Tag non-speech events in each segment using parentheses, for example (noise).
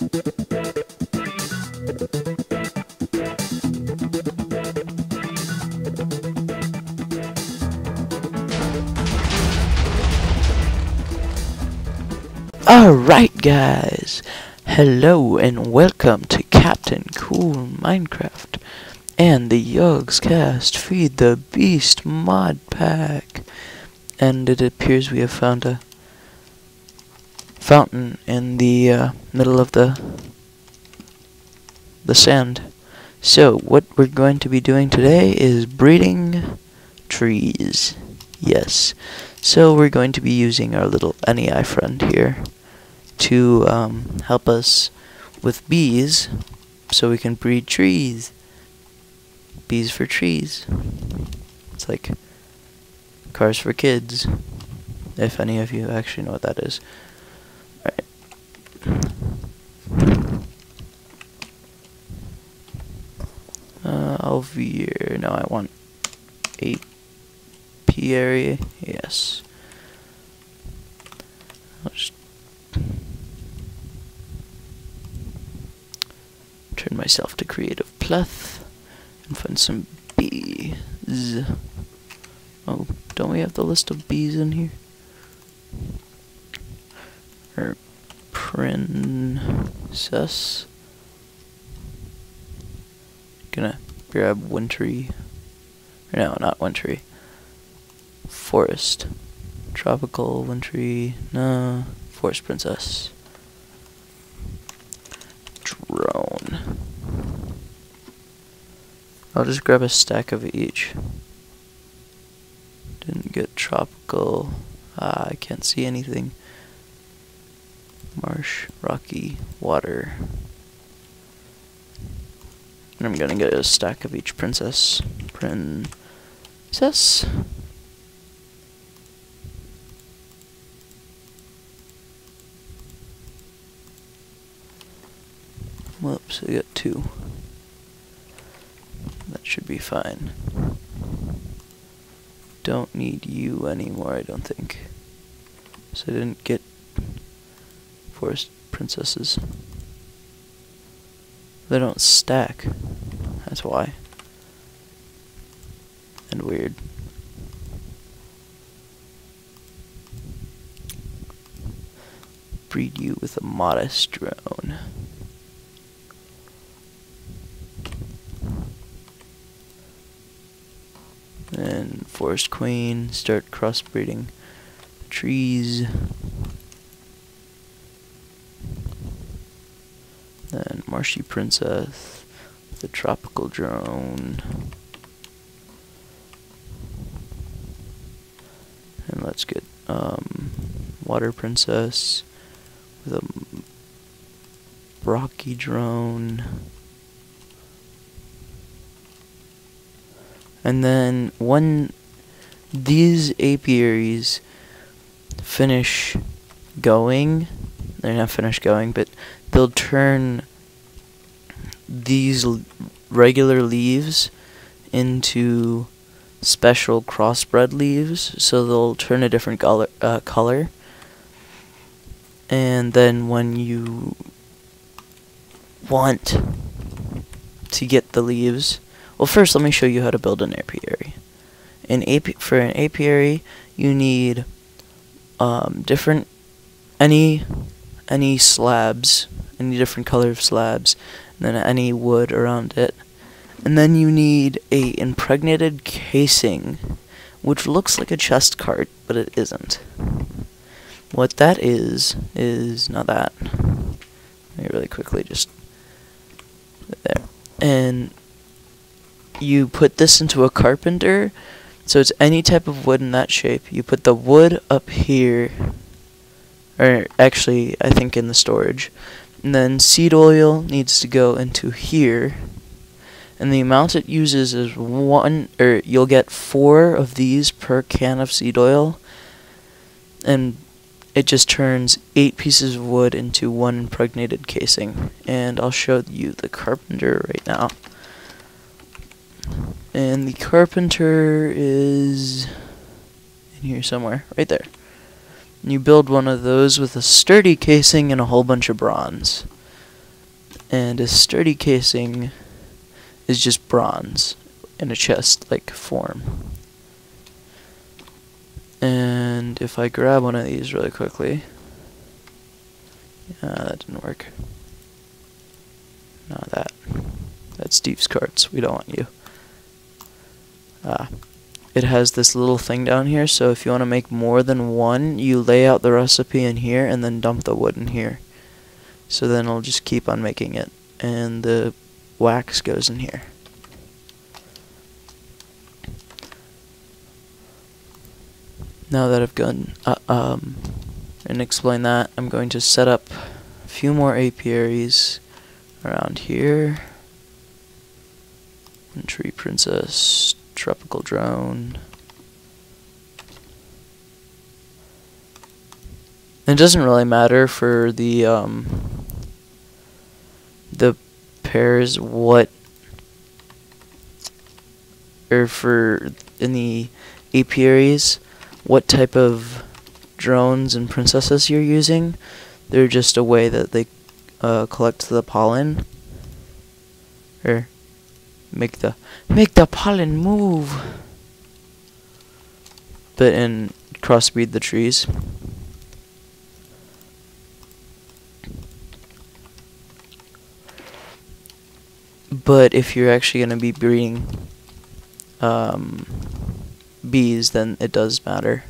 Alright guys, hello and welcome to Captain Cool Minecraft and the Yogscast Feed the Beast mod pack. And it appears we have found a fountain in the uh, middle of the the sand. So what we're going to be doing today is breeding trees. Yes. So we're going to be using our little NEI friend here to um, help us with bees so we can breed trees. Bees for trees. It's like cars for kids, if any of you actually know what that is. Uh, Alvier, no I want area, yes. I'll just turn myself to creative pleth and find some bees. Oh, don't we have the list of bees in here? Or princess. Gonna grab wintry. No, not wintry. Forest. Tropical, wintry. No. Forest princess. Drone. I'll just grab a stack of each. Didn't get tropical. Ah, I can't see anything. Marsh, rocky, water. And I'm gonna get a stack of each princess. Princess? Whoops, I got two That should be fine. Don't need you anymore, I don't think. So I didn't get forest princesses. They don't stack. That's why. And weird. Breed you with a modest drone. and Forest Queen, start crossbreeding trees. Then Marshy Princess, the Tropical Drone. And let's get um, Water Princess with a Rocky Drone. And then when these apiaries finish going, they're not finished going, but they'll turn these regular leaves into special crossbred leaves, so they'll turn a different color. Uh, color. And then when you want to get the leaves, well, first let me show you how to build an apiary. In api for an apiary, you need um, different any any slabs, any different color of slabs, and then any wood around it. And then you need a impregnated casing, which looks like a chest cart, but it isn't. What that is, is not that. Let me really quickly just there. And you put this into a carpenter. So it's any type of wood in that shape. You put the wood up here, or actually, I think in the storage. And then seed oil needs to go into here. And the amount it uses is one, or you'll get four of these per can of seed oil. And it just turns eight pieces of wood into one impregnated casing. And I'll show you the carpenter right now. And the carpenter is in here somewhere, right there. You build one of those with a sturdy casing and a whole bunch of bronze. And a sturdy casing is just bronze in a chest-like form. And if I grab one of these really quickly, yeah, that didn't work. Not that. That's Steve's carts. We don't want you. Ah. It has this little thing down here, so if you want to make more than one, you lay out the recipe in here and then dump the wood in here. So then it'll just keep on making it. And the wax goes in here. Now that I've gone uh, um, and explained that, I'm going to set up a few more apiaries around here. Tree Princess, Tropical Drone. It doesn't really matter for the um, the pairs what or for in the apiaries what type of drones and princesses you're using. They're just a way that they uh, collect the pollen or make the make the pollen move. But and crossbreed the trees. But if you're actually going to be breeding um, bees, then it does matter.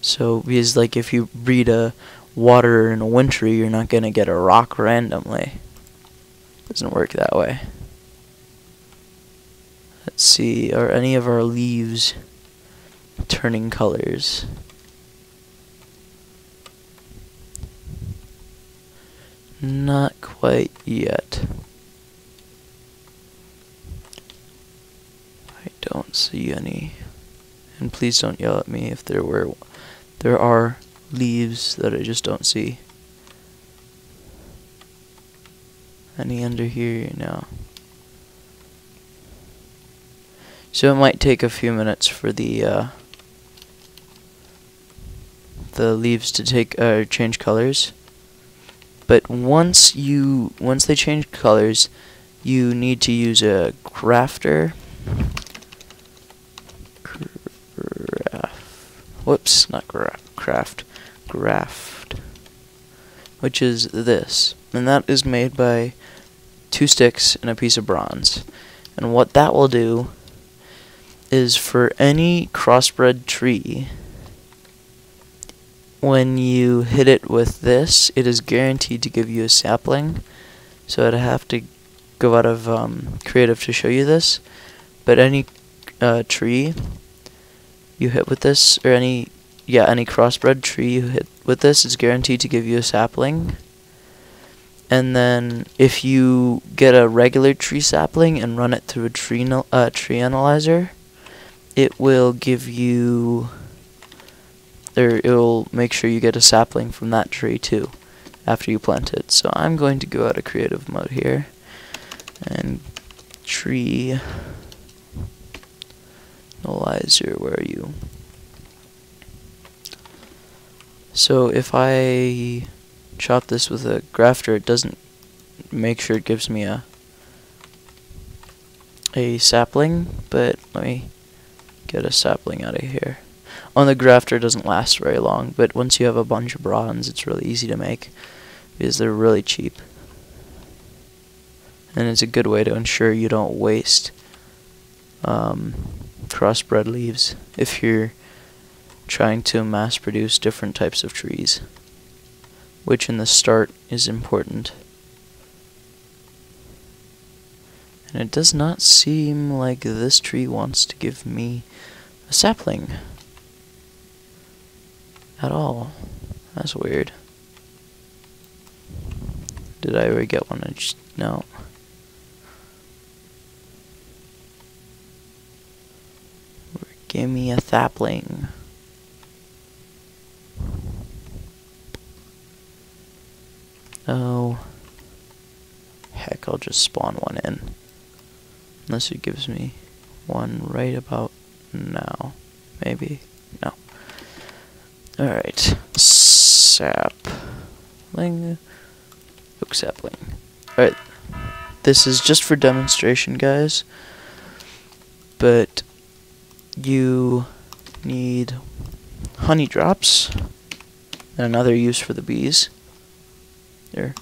So, because like if you breed a water in a wintry, you're not going to get a rock randomly. Doesn't work that way. Let's see, are any of our leaves turning colors? Not quite yet. I don't see any. And please don't yell at me if there were there are leaves that I just don't see. Any under here? No. So it might take a few minutes for the uh, the leaves to take uh, change colors. But once you once they change colors, you need to use a grafter. Graf. Whoops, not craft graft, which is this. And that is made by two sticks and a piece of bronze. And what that will do is for any crossbred tree, when you hit it with this, it is guaranteed to give you a sapling. So I'd have to go out of um, creative to show you this. But any uh, tree you hit with this, or any yeah, any crossbred tree you hit with this is guaranteed to give you a sapling. And then if you get a regular tree sapling and run it through a tree uh, tree analyzer, it will give you or it will make sure you get a sapling from that tree too after you plant it. So I'm going to go out of creative mode here and tree analyzer, where are you? So if I chop this with a grafter, it doesn't make sure it gives me a a sapling, but let me get a sapling out of here. On the grafter doesn't last very long, but once you have a bunch of bronze, it's really easy to make because they're really cheap. And it's a good way to ensure you don't waste um, crossbred leaves if you're trying to mass produce different types of trees, which in the start is important. And it does not seem like this tree wants to give me a sapling at all. That's weird. Did I ever get one? I just, no. Give me a sapling. Oh. Heck, I'll just spawn one in. Unless it gives me one right about now. Maybe. No. Alright. Sapling. Oak sapling. Alright. This is just for demonstration, guys. But you need honey drops. Another use for the bees. There.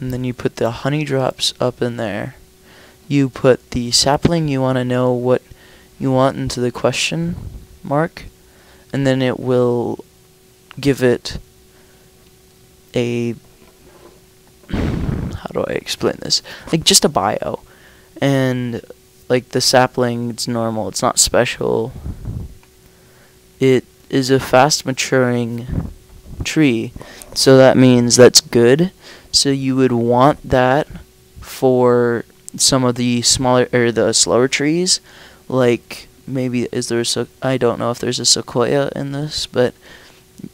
And then you put the honey drops up in there. You put the sapling you want to know what you want into the question mark. And then it will give it a (clears throat) how do I explain this? Like just a bio. And like the sapling, it's normal, it's not special. It is a fast maturing tree. So that means that's good. So you would want that for some of the smaller or the slower trees like maybe is there a I don't know if there's a sequoia in this, but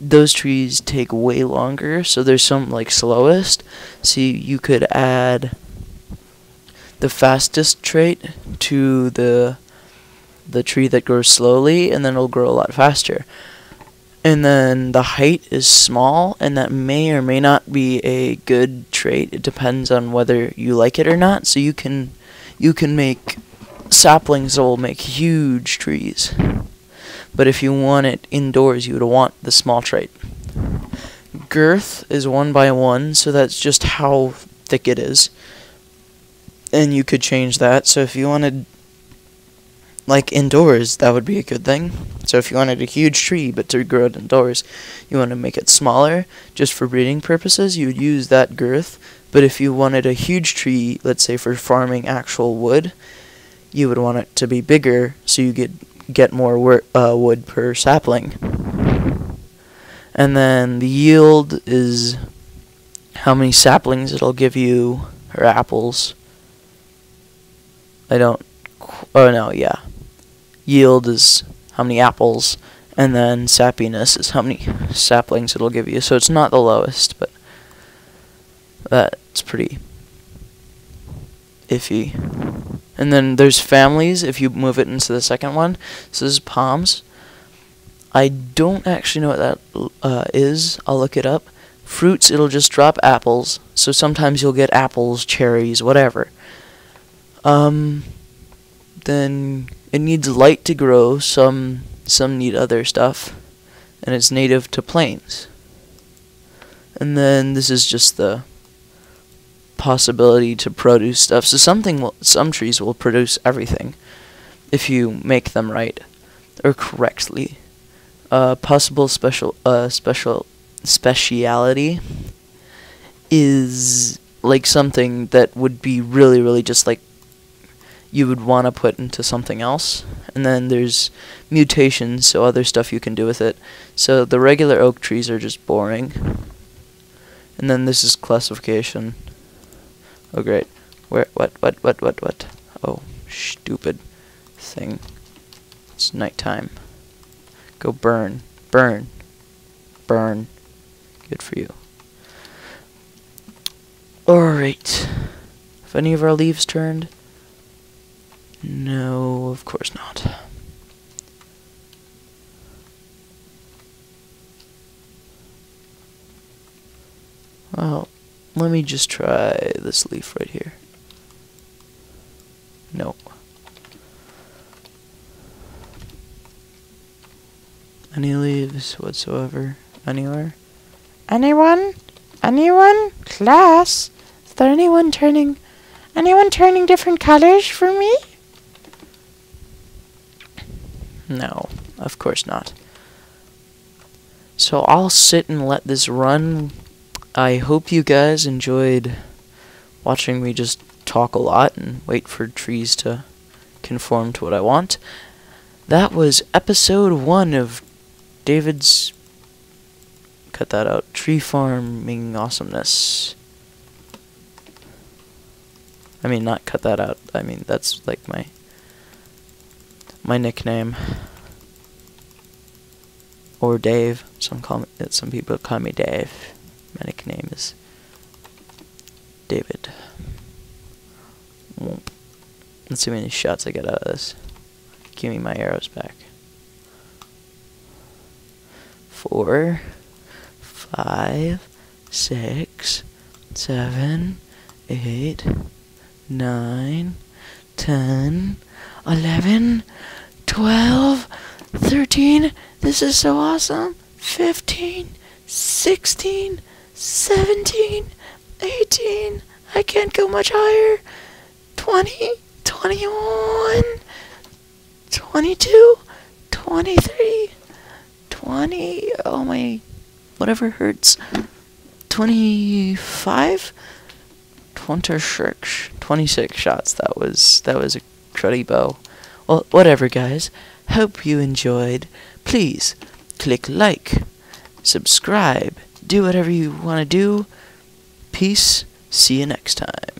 those trees take way longer, so there's some like slowest. So you could add the fastest trait to the the tree that grows slowly and then it'll grow a lot faster. And then the height is small and that may or may not be a good trait. It depends on whether you like it or not. So you can you can make saplings that will make huge trees. But if you want it indoors, you would want the small trait. Girth is one by one, so that's just how thick it is. And you could change that. So if you wanted, like indoors, that would be a good thing. So if you wanted a huge tree, but to grow it indoors, you want to make it smaller, just for breeding purposes, you would use that girth. But if you wanted a huge tree, let's say for farming actual wood, you would want it to be bigger so you get get more uh, wood per sapling. And then the yield is how many saplings it'll give you, or apples. I don't. Oh no, yeah. Yield is how many apples, and then sappiness is how many saplings it'll give you. So it's not the lowest, but that's pretty iffy. And then there's families if you move it into the second one. So this is palms. I don't actually know what that uh, is. I'll look it up. Fruits, it'll just drop apples. So sometimes you'll get apples, cherries, whatever. Um, then it needs light to grow. Some some need other stuff, and it's native to plains. And then this is just the possibility to produce stuff. So something will, some trees will produce everything if you make them right or correctly. Uh, possible special uh, special speciality is like something that would be really really just like you would want to put into something else and then there's mutations so other stuff you can do with it so the regular oak trees are just boring and then this is classification Oh great. Where what what what what what? Oh, stupid thing. It's nighttime. Go burn. Burn. Burn. Good for you. Alright. Have any of our leaves turned? No, of course not. Well, let me just try this leaf right here. No. Any leaves whatsoever? Anywhere? Anyone? Anyone? Class? Is there anyone turning... Anyone turning different colors for me? No, of course not. So I'll sit and let this run I hope you guys enjoyed watching me just talk a lot and wait for trees to conform to what I want. That was episode one of David's. Cut that out. Tree farming awesomeness. I mean, not cut that out. I mean, that's like my my nickname. Or Dave. Some call me. Some people call me Dave. My nickname is David. Let's see how many shots I get out of this. Give me my arrows back. four, five, six, seven, eight, nine, ten, eleven, twelve, thirteen. This is so awesome. Fifteen, sixteen, seventeen, eighteen. I can't go much higher. Twenty, twenty-one, twenty-two, twenty-three, twenty. Oh my, whatever hurts. 25 26 26 shots that was that was a cruddy bow well whatever guys. Hope you enjoyed. Please click like subscribe do whatever you want to do. Peace. See you next time